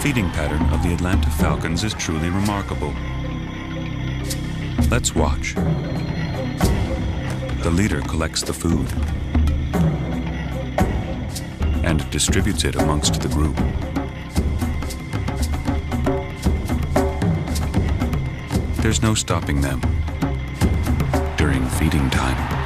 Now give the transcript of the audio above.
feeding pattern of the Atlanta falcons is truly remarkable. Let's watch. The leader collects the food and distributes it amongst the group. There's no stopping them during feeding time.